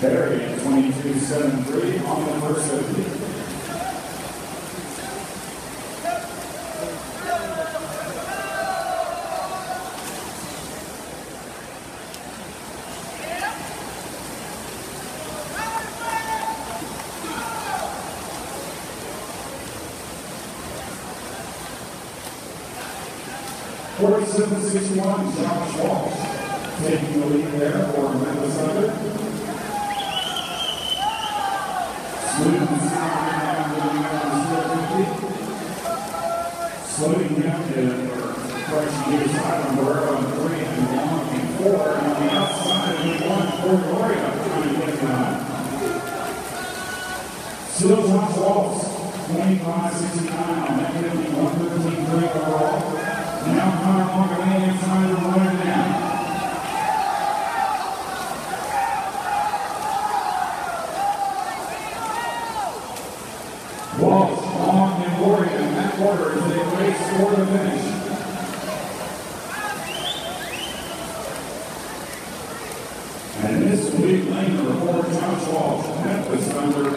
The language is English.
Barry at 22.73 on the first 50. Forty-seven sixty-one, Josh Walsh, taking the lead there for Memphis Thunder. Smooth down the Slowing down to Christ Year's Island, we're on three and one and four, and on the outside, one for Gloria, trying to get nine. Still Josh Walsh, 25-69 on that 51-13 overall. Now Connor Montgomery trying to run Waltz, Long, and Warrior in that order as they race for the finish. And this week Langer, for Ford Josh Waltz, Memphis Thunder.